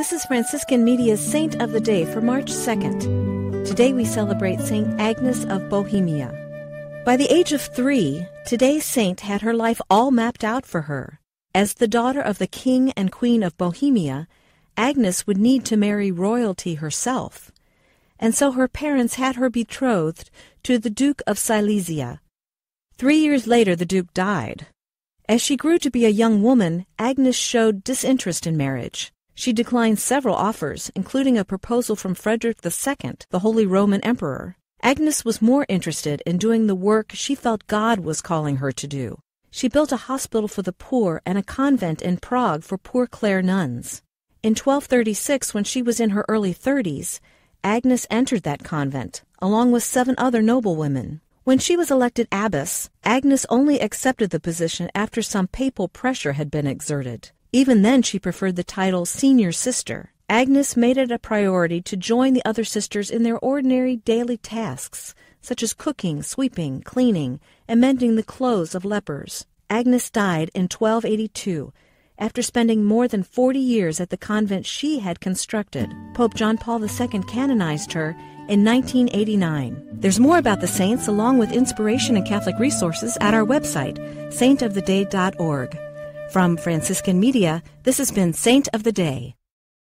This is Franciscan Media's Saint of the Day for March 2nd. Today we celebrate Saint Agnes of Bohemia. By the age of three, today's saint had her life all mapped out for her. As the daughter of the King and Queen of Bohemia, Agnes would need to marry royalty herself. And so her parents had her betrothed to the Duke of Silesia. Three years later, the Duke died. As she grew to be a young woman, Agnes showed disinterest in marriage. She declined several offers, including a proposal from Frederick II, the Holy Roman Emperor. Agnes was more interested in doing the work she felt God was calling her to do. She built a hospital for the poor and a convent in Prague for poor Clare nuns. In 1236, when she was in her early 30s, Agnes entered that convent, along with seven other noblewomen. When she was elected abbess, Agnes only accepted the position after some papal pressure had been exerted. Even then, she preferred the title Senior Sister. Agnes made it a priority to join the other sisters in their ordinary daily tasks, such as cooking, sweeping, cleaning, and mending the clothes of lepers. Agnes died in 1282 after spending more than 40 years at the convent she had constructed. Pope John Paul II canonized her in 1989. There's more about the saints along with inspiration and Catholic resources at our website, saintoftheday.org. From Franciscan Media, this has been Saint of the Day.